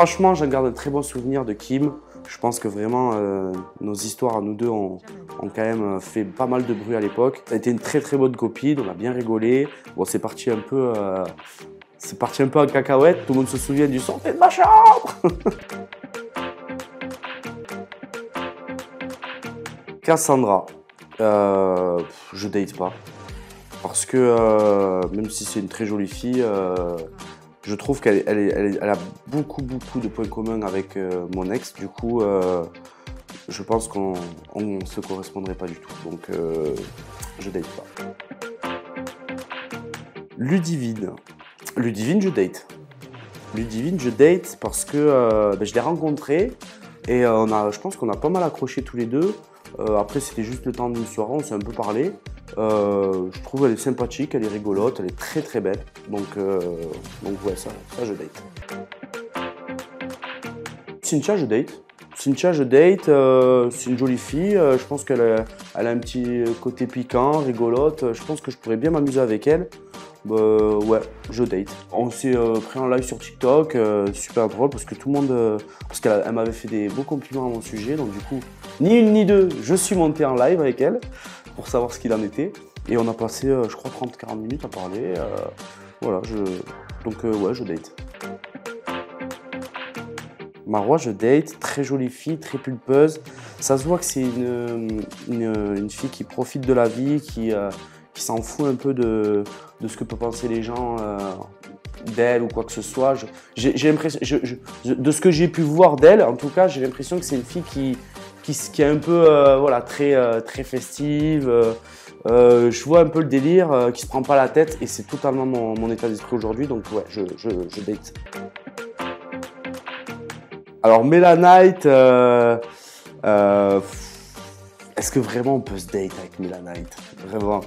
Franchement, j'en garde un très bon souvenir de Kim. Je pense que vraiment, euh, nos histoires à nous deux ont, quand même fait pas mal de bruit à l'époque. Ça a été une très très bonne copine, on a bien rigolé. Bon, c'est parti un peu... Euh, c'est parti un peu en cacahuète, tout le monde se souvient du son de ma chambre Cassandra, euh, je date pas. Parce que euh, même si c'est une très jolie fille, euh, je trouve qu'elle elle, a beaucoup beaucoup de points communs avec mon ex. Du coup, je pense qu'on ne se correspondrait pas du tout. Donc, je date pas. Ludivine. Ludivine, je date. Ludivine, je date parce que ben, je l'ai rencontrée et je pense qu'on a pas mal accroché tous les deux. Euh, après, c'était juste le temps d'une soirée, on s'est un peu parlé. Euh, je trouve elle est sympathique, elle est rigolote, elle est très très belle. Donc, euh, donc ouais, ça, ça je date. Cynthia, je date. Cynthia, je date. c'est une jolie fille. je pense qu'elle a, un petit côté piquant, rigolote. Je pense que je pourrais bien m'amuser avec elle. Ouais, je date. On s'est euh, pris en live sur TikTok, euh, super drôle parce que tout le monde. Euh, parce qu'elle m'avait fait des beaux compliments à mon sujet, donc du coup, ni une ni deux, je suis monté en live avec elle pour savoir ce qu'il en était. Et on a passé, je crois, 30-40 minutes à parler. voilà, je. Donc, ouais, je date. Marois, je date, très jolie fille, très pulpeuse. Ça se voit que c'est une, une, fille qui profite de la vie, qui, qui s'en fout un peu de, de, ce que peuvent penser les gens euh, d'elle ou quoi que ce soit. J'ai l'impression, de ce que j'ai pu voir d'elle, en tout cas, j'ai l'impression que c'est une fille qui, qui, est un peu euh, voilà, très, euh, très festive. je vois un peu le délire, qui se prend pas la tête et c'est totalement mon, état d'esprit aujourd'hui. Donc ouais, je, je, date. Alors Melanite, est-ce que vraiment on peut se date avec Melanite Vraiment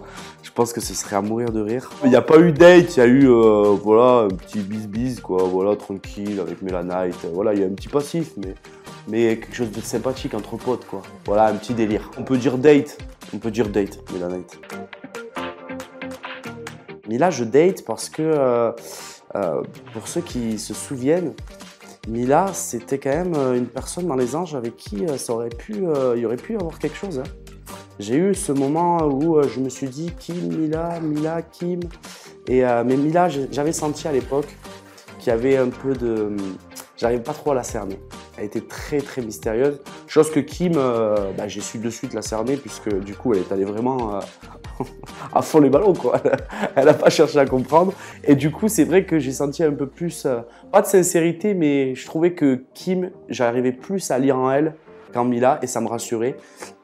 je pense que ce serait à mourir de rire. Il n'y a pas eu date, il y a eu euh, voilà, un petit bis-bis, quoi, voilà, tranquille, avec Melanite. Voilà, il y a un petit passif, mais, mais quelque chose de sympathique entre potes, quoi. Voilà, un petit délire. On peut dire date, on peut dire date. Mais là, je date parce que, euh, euh, pour ceux qui se souviennent, Mila, c'était quand même une personne dans les anges avec qui ça aurait pu, il y aurait pu avoir quelque chose. Hein j'ai eu ce moment où euh, je me suis dit Kim, Mila, Mila, Kim. Et, euh, mais Mila, j'avais senti à l'époque qu'il y avait un peu de. J'arrivais pas trop à la cerner. Elle était très très mystérieuse. Chose que Kim, euh, bah, j'ai su de suite la cerner puisque du coup elle est allée vraiment à fond les ballons quoi. Elle n'a pas cherché à comprendre. Et du coup c'est vrai que j'ai senti un peu plus, pas de sincérité, mais je trouvais que Kim, j'arrivais plus à lire en elle Mila et ça me rassurait.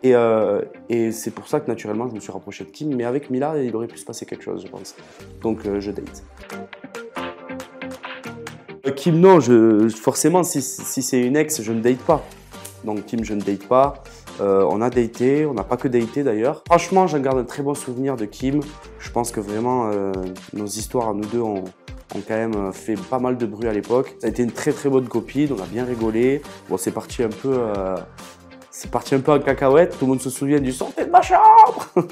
Euh, et, c'est pour ça que naturellement je me suis rapproché de Kim. Mais avec Mila, il aurait pu se passer quelque chose, je pense. Donc euh, je date. Euh, Kim, non, je, forcément, si, c'est une ex, je ne date pas. Donc Kim, je ne date pas. on a daté, on n'a pas que daté d'ailleurs. Franchement, j'en garde un très bon souvenir de Kim. Je pense que vraiment, nos histoires à nous deux ont, ont quand même euh, fait pas mal de bruit à l'époque. Ça a été une très très bonne copine, on a bien rigolé. Bon, c'est parti un peu. Euh, c'est parti un peu en cacahuète, tout le monde se souvient du son de ma chambre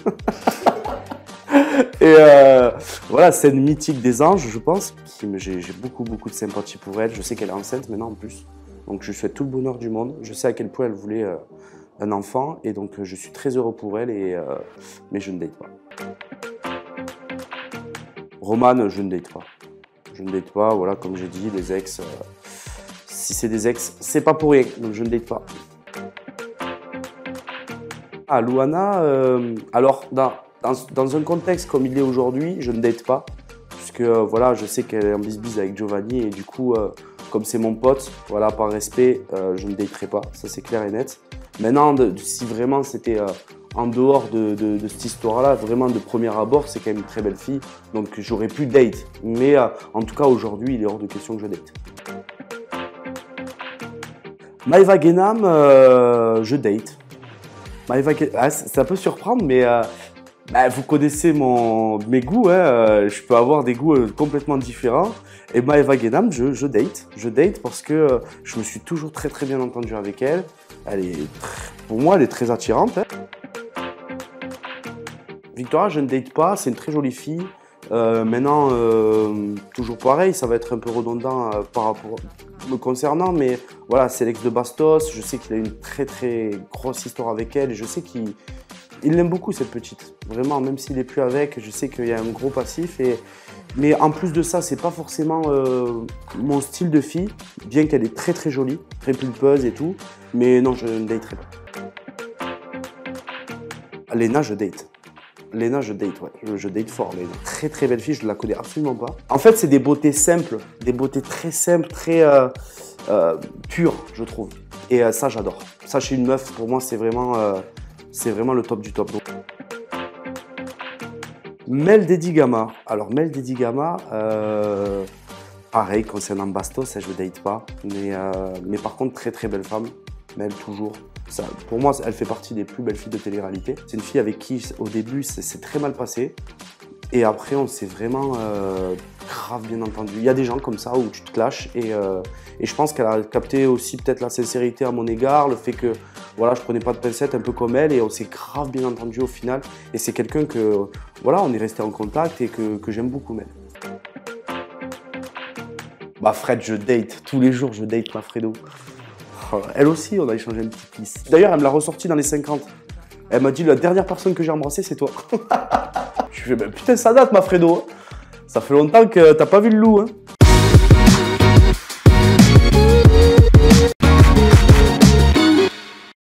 Et euh, voilà, scène mythique des anges, je pense. J'ai beaucoup beaucoup de sympathie pour elle. Je sais qu'elle est enceinte maintenant en plus. Donc je lui souhaite tout le bonheur du monde. Je sais à quel point elle voulait un enfant et donc je suis très heureux pour elle, et, mais je ne date pas. Romane, je ne date pas je ne date pas. Voilà, comme j'ai dit, les ex, euh, si c'est des ex, c'est pas pour rien, donc je ne date pas. Ah, Luana, euh, alors dans, dans, un contexte comme il est aujourd'hui, je ne date pas, puisque euh, voilà, je sais qu'elle est en bisbise avec Giovanni et du coup, comme c'est mon pote, voilà, par respect, je ne daterai pas, ça c'est clair et net. Maintenant, si vraiment c'était en dehors de, cette histoire-là, vraiment de premier abord, c'est quand même une très belle fille. Donc j'aurais pu date. Mais euh, en tout cas, aujourd'hui, il est hors de question que je date. Maïva Genam, euh, je date. Maïva ah, ça peut surprendre, mais euh, bah, vous connaissez mon, mes goûts. Hein, je peux avoir des goûts complètement différents. Et Maëva Genam, je, je, date. Je date parce que je me suis toujours très très bien entendu avec elle. Elle est, pour moi, elle est très attirante. Hein. Victoria, je ne date pas, c'est une très jolie fille. Euh, maintenant, euh, toujours pareil, ça va être un peu redondant euh, par rapport me concernant, mais voilà, c'est l'ex de Bastos. Je sais qu'il a une très très grosse histoire avec elle et je sais qu'il il l'aime beaucoup cette petite. Vraiment, même s'il n'est plus avec, je sais qu'il y a un gros passif. Mais en plus de ça, c'est pas forcément euh, mon style de fille, bien qu'elle est très très jolie, très pulpeuse et tout. Mais non, je ne daterai pas. Léna, je date. Léna, je date, ouais. Je, date fort, Léna. Très très belle fille, je la connais absolument pas. En fait, c'est des beautés simples, des beautés très simples, très euh, euh, pures, je trouve. Et ça, j'adore. Ça, chez une meuf, pour moi, c'est vraiment c'est vraiment le top du top. Donc. Mel Dedigama. Alors, Mel Dedigama, euh, pareil, concernant Bastos, ça, je ne date pas. Mais, euh, mais par contre, très très belle femme. Mel, toujours. Pour moi, elle fait partie des plus belles filles de télé-réalité. C'est une fille avec qui, au début, c'est très mal passé. Et après, on s'est vraiment euh, grave bien entendu. Il y a des gens comme ça où tu te clashes et, euh, et je pense qu'elle a capté aussi peut-être la sincérité à mon égard, le fait que voilà, je prenais pas de pincette un peu comme elle et on s'est grave bien entendu au final. Et c'est quelqu'un que voilà, on est resté en contact et que, j'aime beaucoup même. Bah Fred, je date tous les jours, je date ma Fredo. Oh, elle aussi, on a échangé un petit kiss. D'ailleurs, elle me l'a ressorti dans les 50. Elle m'a dit la dernière personne que j'ai embrassée, c'est toi. je fais bah, putain, ça date, ma Fredo. Ça fait longtemps que t'as pas vu le loup. Hein.